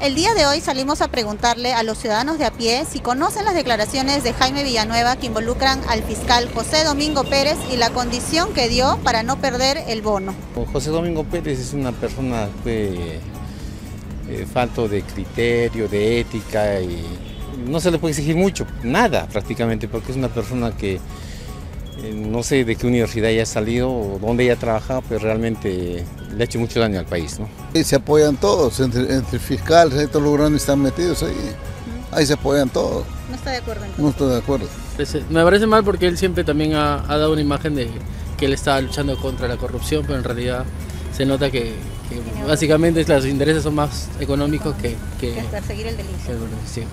El día de hoy salimos a preguntarle a los ciudadanos de a pie si conocen las declaraciones de Jaime Villanueva que involucran al fiscal José Domingo Pérez y la condición que dio para no perder el bono. José Domingo Pérez es una persona que eh, falto de criterio, de ética y no se le puede exigir mucho, nada prácticamente, porque es una persona que no sé de qué universidad haya salido o dónde haya trabajado, pero realmente le ha hecho mucho daño al país. ¿no? Y se apoyan todos, entre, entre fiscales, todos los grandes están metidos ahí. Ahí se apoyan todos. No está de acuerdo entonces. No estoy de acuerdo. Me parece mal porque él siempre también ha, ha, dado una imagen de que él estaba luchando contra la corrupción, pero en realidad se nota que, que básicamente los intereses son más económicos que, que, que perseguir el delito. Que, sí.